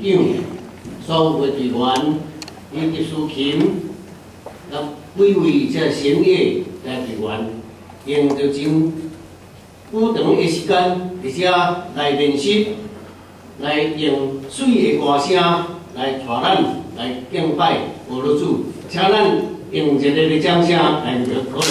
长所有的队员，以及苏琴，那几位这成员来队员，用着真不长的时间，而且来练习，来用水的歌声来带咱来敬拜俄罗主，请咱用热烈的掌声来鼓励。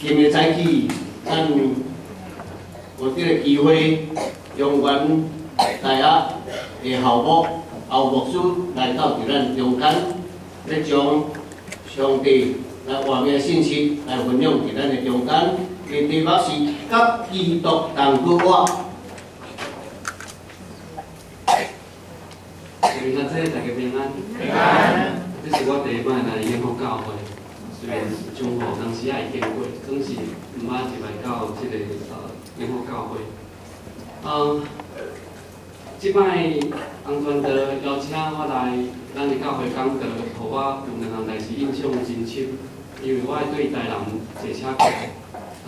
今日早起，咱有会，中原大学的校牧、校牧师来到伫咱中间，要将上帝来外面信息来分享伫咱的中间。因题目是甲基督同过活。今日这大家平安。平安。这是我第一摆来英国教会。虽然中学当时也会经过，总是毋捌入来到即个呃永福教会。嗯，即摆洪传道邀请我来咱的教会讲道，互我有两项代志印象真深，因为我对台南坐车过，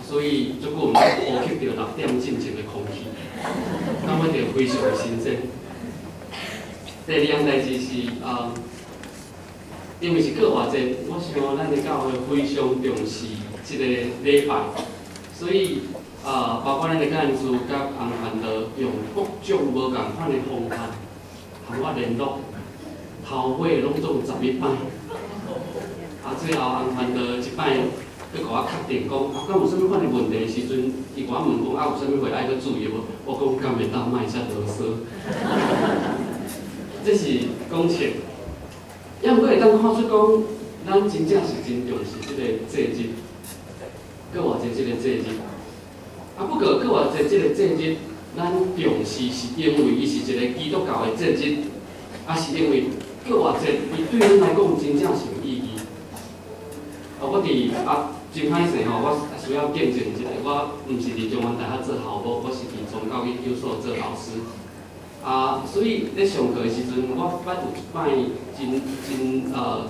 所以足久毋捌呼吸到六点进前的空气，感觉着非常的新鲜。第二项代志是呃。因为是过偌济，我想咱的教会非常重视即个礼拜，所以啊，包括咱的干事甲洪传道用各种无共款的方法和我联络，头尾拢总十一摆，啊，最后洪传道一摆去甲我确定讲，啊，敢有啥物款的问题时阵，伊甲我问讲，啊，有啥物话爱去注意无？我讲敢袂当卖遮啰嗦，这是讲切。也毋过会当看出讲，咱真正是真重视即个节日，搁偌济即个节日。啊，不过搁偌济即个节日，咱重视是因为伊是一个基督教的节日，啊是因为搁偌济伊对咱来讲真正是有意义。啊，我伫啊真歹势吼，我需要见证一下，我毋是伫中原大学做校务，我是伫宗教研究所做老师。啊，所以咧上课的时阵，我捌有一摆真真呃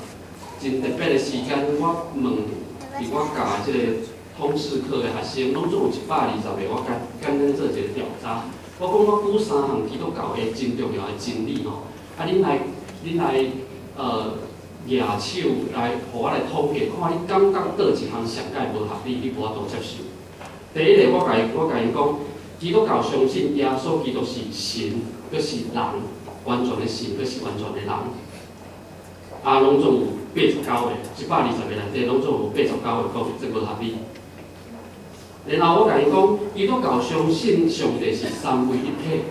真特别的时间，我问伫我教即个通识课的学生，拢总有一百二十个，我简简单做一个调查。我讲我举三项基督教的真重要的真理吼，啊，恁来恁来呃举手来，互我来统计，看你感觉倒一项上界无合理，你无法度接受。第一个，我甲伊我甲伊讲，基督教相信耶稣基督是神。佫是人，完全的神，佫是完全的人。啊，拢总有八十九个，一百二十个内底，拢总有八十九个讲这无合理。然后我甲伊讲，基督教相信上帝是三位一体，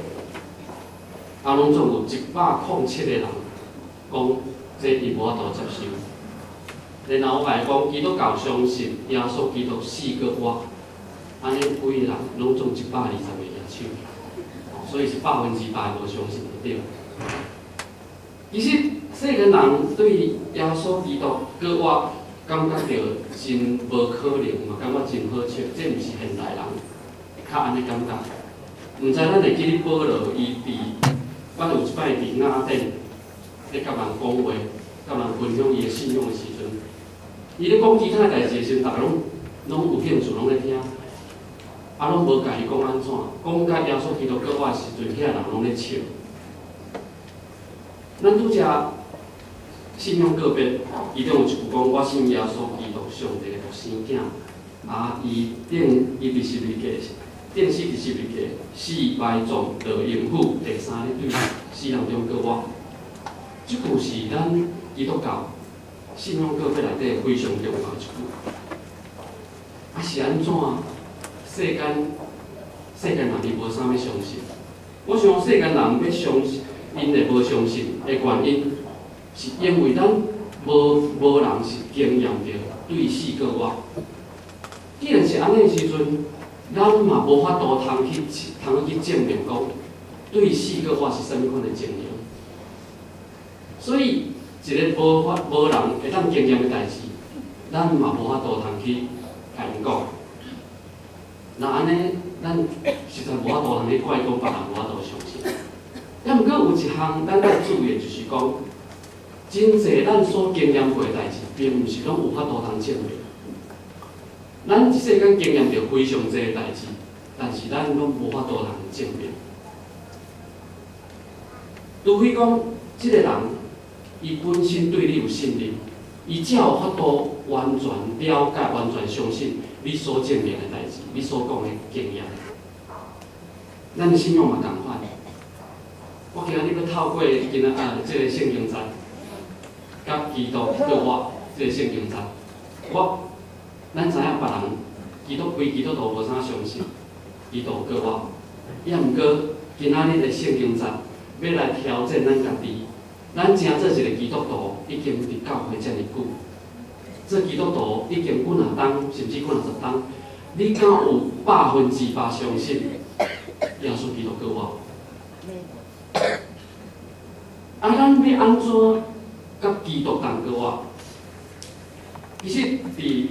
啊，拢总有一百零七个人讲这伊无法度接受。然后我甲伊讲，基督教相信耶稣基督四个我，安尼几人拢总一百二十个举手。所以是百分之百无相信对。其实世间人对耶稣基督，搁我感觉着真无可能嘛，感觉真好笑，这毋是现代人较安尼感觉。毋知咱会记咧保罗伊伫，我有一摆伫雅典，咧甲人讲话，甲人分享伊的信仰的时阵，伊咧讲其他代志时，逐个拢拢有兴趣，拢咧听。啊，拢无甲伊讲安怎，讲甲耶稣基督过我时阵，遐人拢咧笑。咱拄则信仰个别，伊中有一句讲，我信耶稣基督上帝的独生囝，啊，伊顶伊伫十字架，顶死伫十字架，死败葬得应付，第三日对死人中过我。即句是咱基督教信仰个别内底非常重要一句。啊，是安怎？世间，世间人伊无啥物相信。我想世间人要相信，因会无相信的原因，是因为咱无无人是经验着对死过活。既然是安尼时阵，咱嘛无法度通去通去证明讲对死过活是甚物款的经验。所以，一个无法无人会当经验的代志，咱嘛无法度通去甲因讲。那安尼，咱实在无法度通去怪讲别人无法度相信。要毋过有一项咱要注意的，就是讲，真济咱所经验过的代志，并毋是拢有法度通证明。咱即世间经验着非常济代志，但是咱拢无法度通证明。除非讲，即个人伊本身对你有信任，伊才有法度完全了解、完全相信你所证明的代志，你所讲的经验。咱信用嘛同款。我今仔日要透过今仔啊，即个圣经节，甲基督叫我即个圣经节，我咱知影别人基督规基督徒无啥相信，基督叫我，也毋过今仔日的圣经节要来挑战咱家己，咱正做一个基督徒已经伫教会遮尔久，做基督徒已经几若当，甚至几若十当，你敢有百分之百相信耶稣基督叫我？啊，咱要安怎甲基督同过活？其实，伫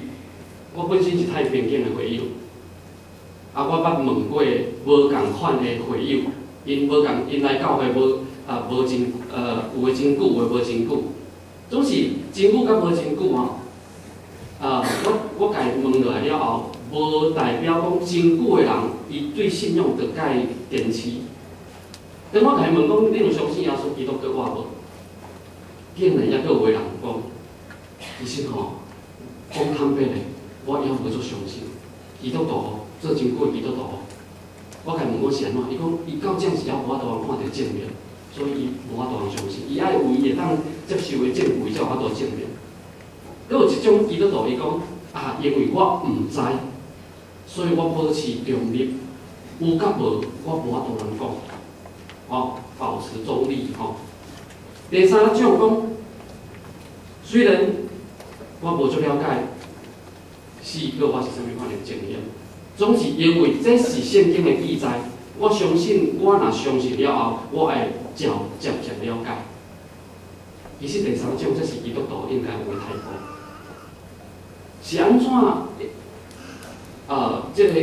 我本身是太平静的会友，啊，我捌问过无共款的会友，因无共，因来教会无啊无真呃有诶真久，有诶无真久，总是真久甲无真久吼。啊，我我家问落来了后，无代表讲真久诶人，伊对信仰着甲伊坚持。等我家问讲，你有相信耶稣基督叫我无？竟然抑佫有个人讲，其实吼，讲坦白嘞，我也无足相信。基督徒做真久基督徒，我家问讲是安怎？伊讲伊到正时啊，无法度通看到正面，所以伊无法度通相信。伊爱有伊会当接受的证据，才有法度证明。佫有一种基督徒，伊讲啊，因为我毋知，所以我保持中立，有甲无，我无法度通讲。哦，保持中立吼。第三种讲，虽然我无足了解，四个我是啥物款的经验，总是因为这是圣经的记载，我相信我若相信了后，我会照渐渐了解。其实第三种，这是基督徒应该有的态度，是安怎？呃，这个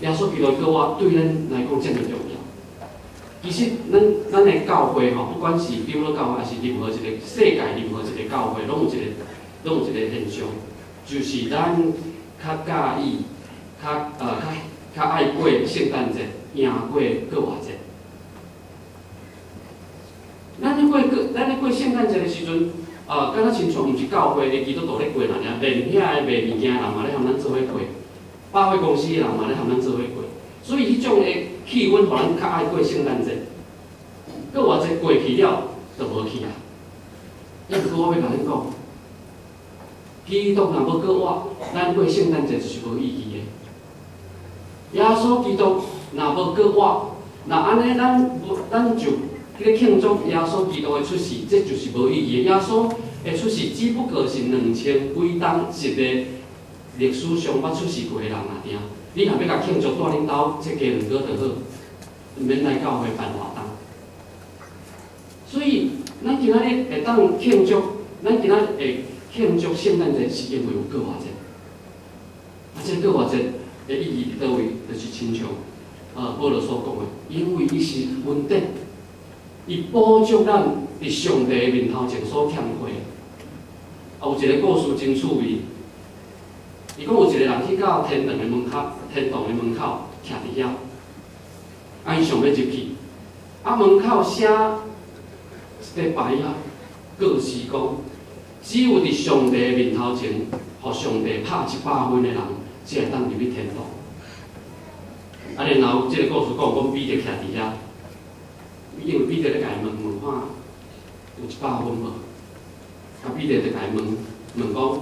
耶稣基督叫我对咱来讲，这么重要。其实，咱咱的教会吼，不管是基督教会，还是任何一个世界任何一个教会，拢有一个，拢有一个现象，就是咱较介意，较呃较较爱过圣诞节，赢过过活节。咱咧过过，咱咧过圣诞节的时阵，呃，敢若亲像毋是教会的基督徒咧过哪尔，连遐个卖物件人嘛咧和咱做伙过，百货公司的人嘛咧和咱做伙过，所以迄种的。气氛互咱较爱过圣诞节，过偌节过去了，就无去啊。抑毋过我要甲恁讲，基督若要过活，咱过圣诞节就是无意义的。耶稣基督若要过活，若安尼咱咱就迄个庆祝耶稣基督的出世，这就是无意义的。耶稣的出世只不过是两千几当一个历史上捌出世过的人啊，定。你若要甲庆祝，带恁兜切鸡卵糕就好，毋免来教会办活动。所以，咱今仔日会当庆祝，咱今仔日会庆祝圣诞节，是因为有过活节。啊，这过活节的意义伫倒位？就是亲像，呃，保罗所讲的，因为伊是稳定，伊补足咱伫上帝面头前所欠亏。啊，有一个故事真趣味。伊讲有一个人去到天堂的门口，天堂的门口徛伫遐，啊，伊想要入去，啊，门口写一块牌啊，告示讲，只有伫上帝面头前，互上帝拍一百分的人，才会当入去天堂。啊，然后即个故事讲，讲彼得徛伫遐，因为彼得咧家问问看，有一百分无？啊，彼得就家问问讲。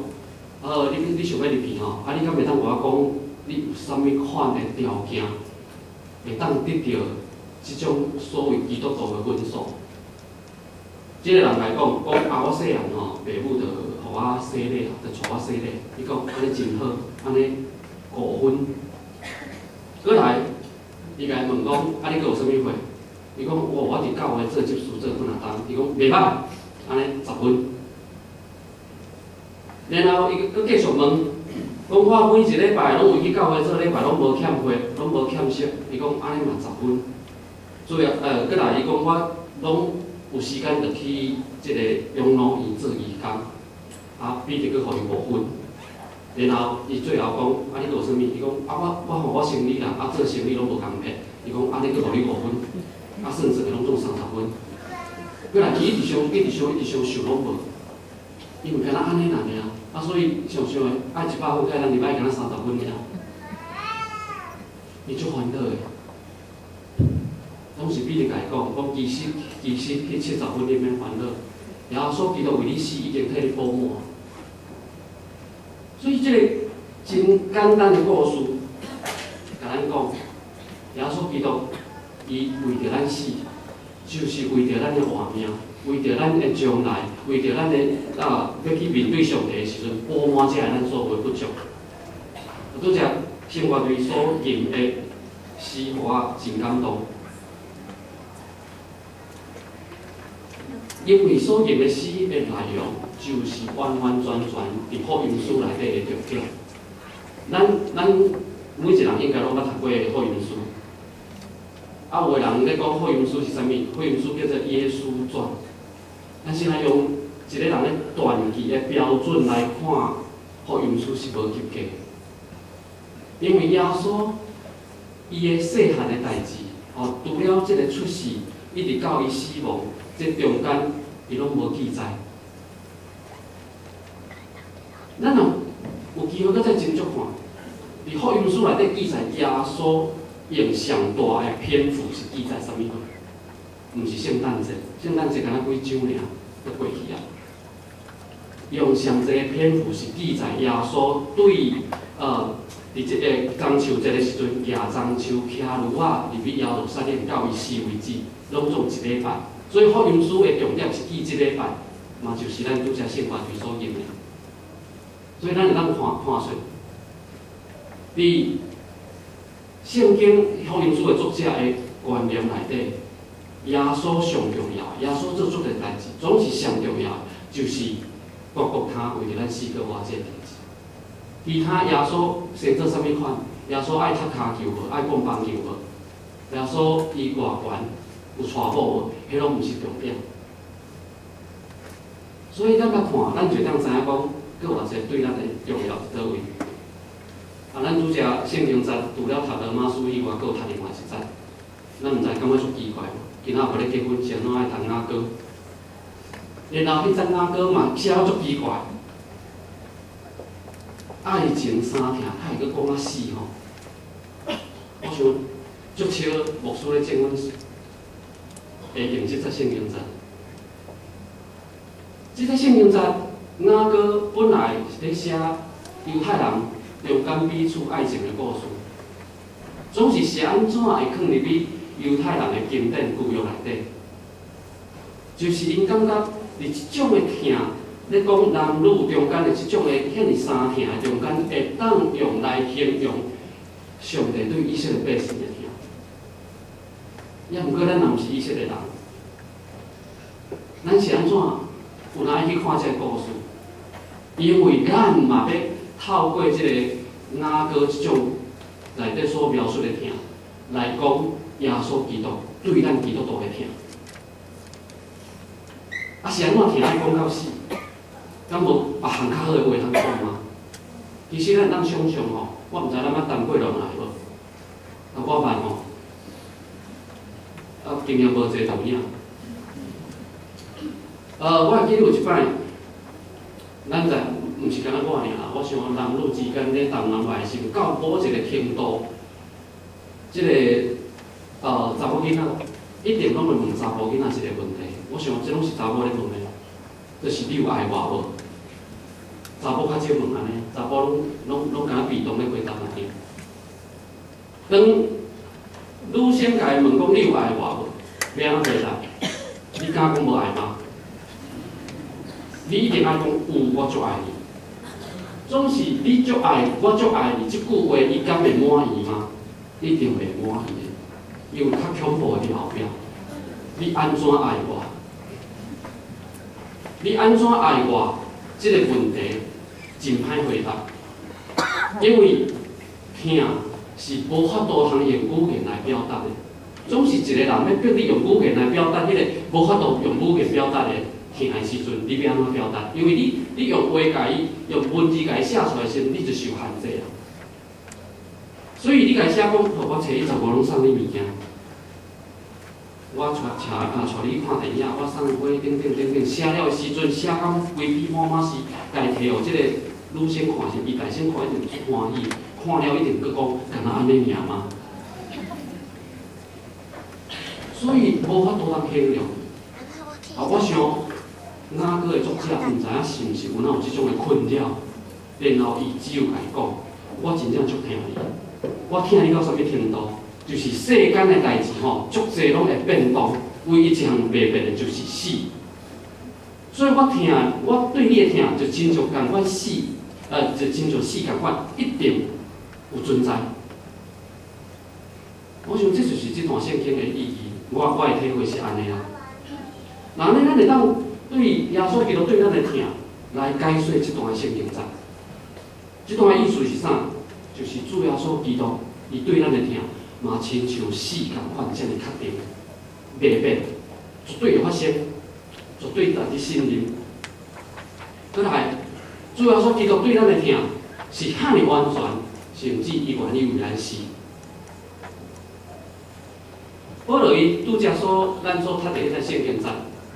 呃，你你想要入去吼？啊，你敢袂当我讲，你有啥物款的条件，会当得到即种所谓基督徒的分数？即个人来讲，讲啊，我细汉吼，爸母着互我洗礼，着带我洗礼。伊讲安尼真好，安尼五分。过来，伊甲伊问讲，啊，你阁有啥物货？伊讲我我伫教会做执事做几若当？伊讲袂歹，安尼十分。然后伊佫继续问，讲我每一礼拜拢有去教会做礼拜，拢无欠费，拢无欠息。伊讲安尼嘛十分。主要呃，佮来伊讲我拢有时间着去即个养老院做义工，啊，比得佮互伊五分。然后伊最后讲，啊，你做啥物？伊讲，啊，我我互我生理啦，啊，做生理拢无共撇。伊讲，啊，你佮互你五分，啊，算算拢总三十分。佮来伊一直想，一直想，一直想，想拢无，伊毋敢安尼尔尔，啊，所以想想诶，爱一百分，甲咱入摆敢若三十分尔。伊足烦恼诶，拢是比你家讲，讲其实其实迄七十分你免烦恼，然后所基督为你死已经替你补满。所以即个真简单的故事，甲咱讲，耶稣基督伊为着咱死，就是为着咱的活命，为着咱的将来，为着咱的啊要去面对上帝的时阵，补满这咱所有不足。拄则生活对所吟的诗，我真感动，因为所吟的诗的内容。就是完完全全伫福音书内底的重点。咱咱每一个人应该拢捌读过福音书。啊，有个人咧讲福音书是啥物？福音书叫做耶稣传。咱现在用一个人的断句的标准来看福音书是无及格。因为耶稣伊的细汉的代志，哦，除了即个出世，一直到伊死亡，这中间伊拢无记载。咱若有机会搁再斟酌看，伫福音书内底记载耶稣用上大的篇幅是记载啥物？毋是圣诞节，圣诞节敢若几周尔，就过去啊。用上济篇幅是记载耶稣对呃，伫即个中秋节的时阵，举中秋骑驴仔入去耶路撒冷，到伊死为止，拢总一礼拜。所以福音书的重点是记即礼拜，嘛就是咱拄则圣话对所引的。所以咱会当看看出，伫圣经福音书的作者的观念内底，耶稣上重要，耶稣做出的代志，总是上重要，就是国国他为着咱四个活这代志。其他耶稣生做啥物款？耶稣爱踢骹球无？爱讲棒球无？耶稣伊外悬有娶某无？迄拢毋是重点。所以咱来看，咱就当知影讲。搁偌济对咱的重要伫倒位？啊，咱拄则圣经节除了读罗马书以外，搁有读另外一节，咱毋知感觉足奇怪无？今仔无咧结婚，怎拢爱读雅歌？然后迄节雅歌嘛写足奇怪，爱情三痛，还会搁讲啊死吼？我想足少牧师咧证阮会用即只圣经节，即只圣经节。雅歌本来是咧写犹太人勇敢彼此爱情的故事，总是是安怎会放入去犹太人的经典旧约内底？就是因感觉，伫即种的疼，咧讲男女中间的即种的遐尼三疼的中间，会当用来形容上帝对以色列百姓的疼。也毋过咱也毋是以色列人，咱是安怎有哪去看即个故事？因为咱嘛要透过即个雅歌即种内底所描述的痛，来讲耶稣基督对咱基督徒的听。啊，是安怎听咱讲到死？敢无别项较好的话通讲吗？其实咱当想想吼，我毋知咱捌谈过落来无？啊，我问吼，啊，经验无济同影。呃，我记得有一摆。咱在毋是干那我尔，我想男女之间咧谈恋爱心，到某一个程度，即个呃查某囡仔一定拢会问查某囡仔一个问题。我？想即拢是查某咧问的，就是你有爱我？无？查某较少问安尼，查甫拢拢拢敢被动咧回答安尼。当女性甲伊问讲你有爱我？无？要安怎回答？你敢讲无爱吗？你一定爱讲有，我？足爱你。总是你足爱，我？足爱你，即句话伊敢会满意吗？一定袂满意的的。因为较恐怖伫后壁。你安怎爱我？你安怎爱我？即个问题真歹回答。因为疼是无法度通用语言来表达的。总是一个人要逼你用语言来表达迄个无法度用语言表达的疼的时阵，你要安怎表达？因为你你用话甲伊用文字甲伊写出来时，你就受限制啊。所以你甲伊写讲，我找伊十五拢送你物件。我带车啊，带你看电影，我送花等等等等，写了的时阵，写到规批满满是，家己摕互即个女生看是，伊大先看一定欢喜，看了一定佫讲，敢若安尼尔吗？所以无法度通形容。啊，我想哪个的作者毋知影是毋是有哪有即种的困扰，然后伊只有甲伊讲，我真正足疼伊，我疼你到啥物程度？就是世间的代志吼，足侪拢会变动，唯一一项袂变的就是死。所以我疼，我对你的疼就真像共款死，呃，就真像死共款，一定有存在。我想这就是这段圣经的意义。我我的体会是安尼啊。那呢，咱会当对耶稣基督对咱的疼来解说这段圣经章。这段意思是啥？就是主耶稣基督伊对咱的疼，嘛亲像死共款，遮尔确定，袂变，绝对会发生，绝对值得信任。再来，主耶稣基督对咱的疼是遐尼完全，甚至伊愿意为咱死。保罗伊拄则所咱所读的迄个圣经章，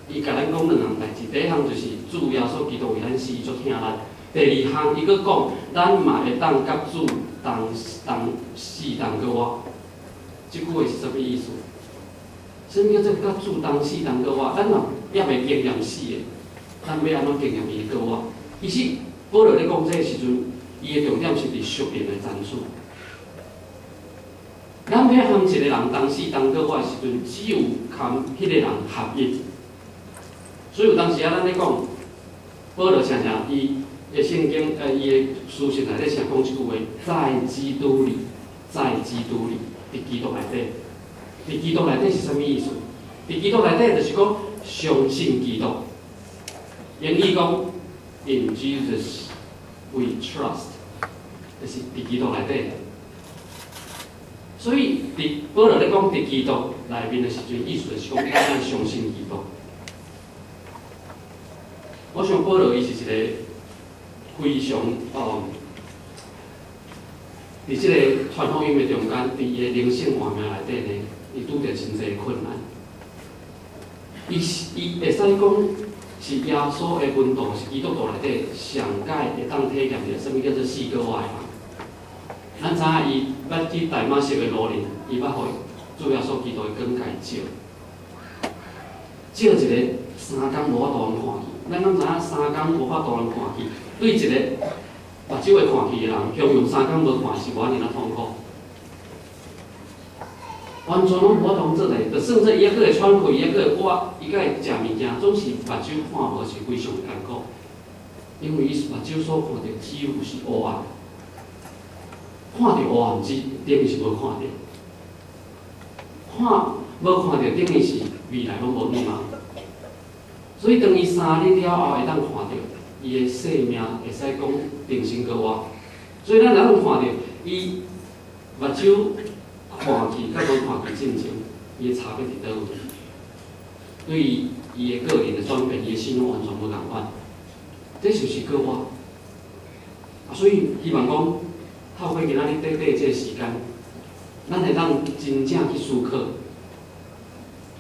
伊甲咱讲两项代志。第一项就是主耶稣基督为咱死，伊足疼咱；第二项伊佫讲，咱嘛会当甲主同同死同过活。即句话是甚物意思？甚物叫做甲主同死同过活？咱若也袂经验死的，咱要安怎经验伊过活？其实保罗咧讲这个时阵，伊的重点是伫属灵的战术。咱要向一个人当死当过活的时阵，只有靠迄个人合一。所以有当时啊，咱咧讲，保罗常常伊的圣经，呃，伊的书信内底常讲一句话：在基督里，在基督里，伫基督内底。伫基督内底是啥物意思？伫基督内底就是讲相信基督。英语讲 In Jesus we trust，就是伫基督内底。所以，伫保罗咧讲伫基督内面的时阵，意思就是讲咱相信基督。我想保罗伊是一个非常哦，伫即个传福音的中间，伫伊的人生画面内底呢，伊拄着真济困难。伊伊会使讲是耶稣的温度，是基督徒内底上解会当体验着，什物叫做四个我的咱知影伊捌去大马色的路林，伊捌互主要所基督的更改照，照一个三工无法度通看去。咱拢知影三工无法度通看去，对一个目睭会看去的人，享用三工无看是偌尔啊痛苦，完全拢无法度做咧。就算说伊还佫会喘气，伊还佫会挖，伊佫会食物件，总是目睭看无是非常艰苦，因为伊目睭所看到只有是黑暗。看到黑暗之，等于是无看到；看无看到，等于是未来拢无希望。所以当伊三日了后，会当看到伊的生命会使讲定心过活。所以咱哪能看到伊目睭看去，甲无看去进前，伊的差别伫倒位？对于伊的个人的转变，伊的心拢完全无共款。这就是过活。所以希望讲。透过今仔日短短即个时间，咱会当真正去思考，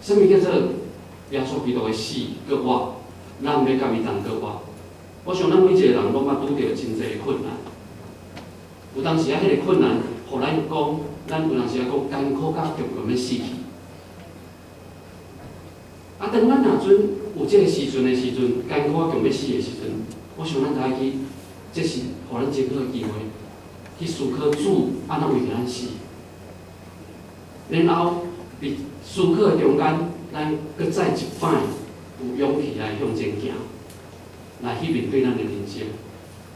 什物叫做耶稣基督的死搁活，咱要甲伊同搁活。我想咱每一个人拢捌拄着真济困难，有当时啊，迄个困难，互咱讲，咱有当时啊讲艰苦甲绝望要死去。啊，当咱若阵有即个时阵的时阵，艰苦啊强要死的时阵，我想咱就爱去，即是互咱真好个机会。去思考主安怎为着咱死，然后伫思考的中间，咱搁再一摆有勇气来向前行，来去面对咱的人生。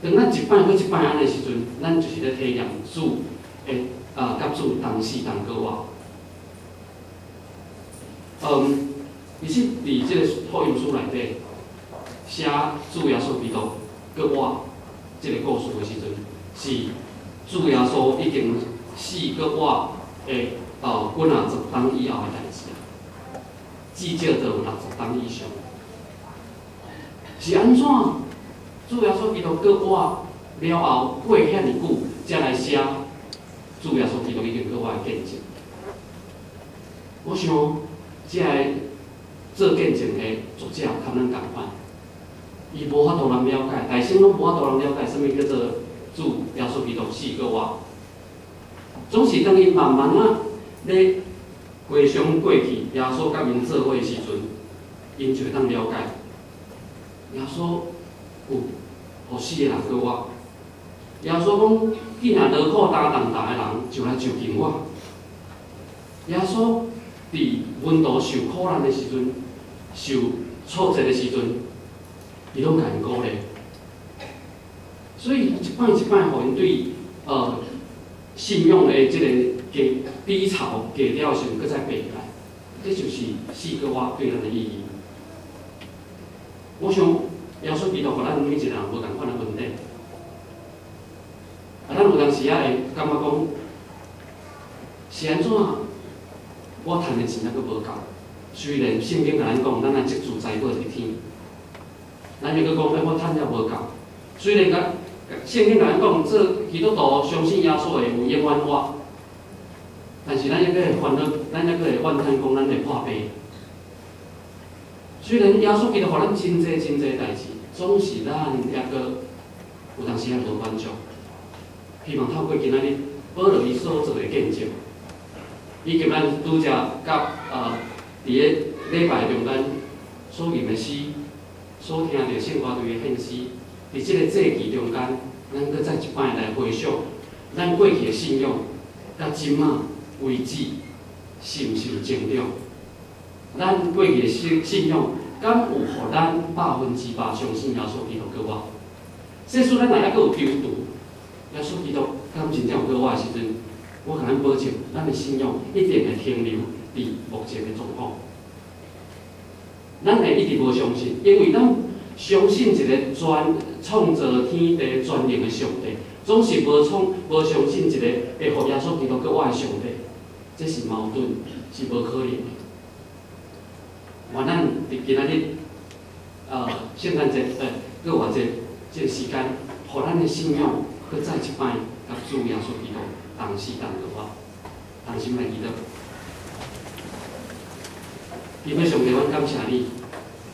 当咱一摆搁一摆安尼时阵，咱就是咧体验主诶啊，甲主同死同过活。嗯，而且伫即个福音书内底写主耶稣基督过我即个故事的时阵是。主耶稣已经死，搁活，会到几啊十档以后的代志，至少都有六十档以上。是安怎？主要说基督过我了后过遐尼久，才来写主要说基督已经过我的见证。我想，即个做见证的作者，较咱共款，伊无法度人了解，大生拢无法度人了解，什物叫做主耶稣基督死过我。总是等伊慢慢啊，咧回想过去，耶稣甲因做伙的时阵，因就会当了解。耶稣有互死的人搁我。耶稣讲，既然劳苦担重担的人，就来就近我。耶稣伫温度受苦难的时阵，受挫折的时阵，伊拢甲因鼓励。所以一摆一摆，互因对呃信仰的即个低低潮、低调时，搁再爬起来，这就是四个我对咱的意义。我想，耶稣基督互咱每一个人无共款的问题。啊，咱有当时也会感觉讲，是安怎？我趁的钱还阁无够。虽然圣经甲咱讲，咱爱积住财宝伫天，咱又阁讲，哎，我趁了无够。虽然甲圣经甲咱讲，做基督徒相信耶稣会有永远活，但是咱抑阁会烦恼，咱抑阁会怨叹讲，咱会破病。虽然耶稣基督互咱真济真济代志，总是咱抑阁有当时也无满足。希望透过今仔日保罗伊所做的见证，以及咱拄则甲呃伫咧礼拜中间所念的诗，所听着圣歌队的献诗，伫即个祭期中间，咱搁再一摆来回想咱过去的信仰，甲即仔为止是毋是有成长？咱过去的信信仰，敢有互咱百分之百相信耶稣基督个我？即使咱若抑搁有丢度。耶稣基督敢真正有过我的时阵，我甲咱保证，咱的信仰一定会停留伫目前的状况。咱会一直无相信，因为咱相信一个全创造天地全能的上帝，总是无创无相信一个会互耶稣基督过我的上帝，这是矛盾，是无可能的。我咱伫今仔日，呃，圣诞节，呃，过偌济即个时间，互咱的信仰。搁再一摆，甲主耶稣基督同时同个我，同心来祈祷。基本上，我感谢你，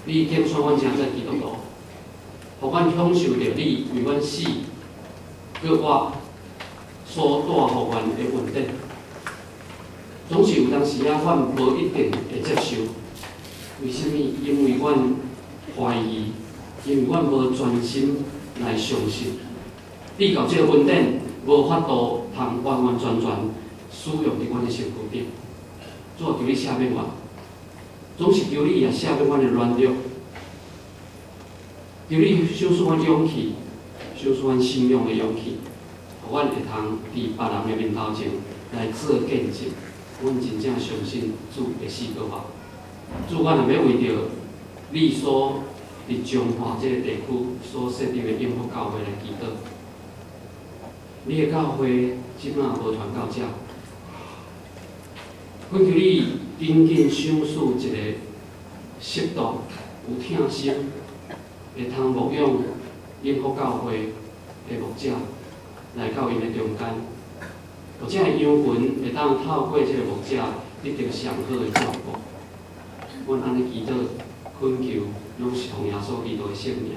你拣选阮成做基督徒，互阮享受着你为阮死，搁我所带互阮的稳定。总是有当时啊，阮无一定会接受。为什么？因为阮怀疑，因为阮无专心来相信。你到即个稳定，无法度通完完全全使用伫阮的身躯顶，主求你赦免我，总是求你也赦免阮的软弱，求你收束阮勇气，收束阮信仰的勇气，互阮会通伫别人的面头前来做见证，阮真正相信主会死过我。主，管若要为着你所伫彰化即个地区所设立的永福教会来祈祷。你的教会即马无传到遮，恳求你紧紧赏赐一个适当有听心，会通牧养英福教会的牧者来到因的中间，或者羊群会当透过即个牧者得到上好的照顾。阮安尼祈祷恳求，拢是同耶稣基督的圣名。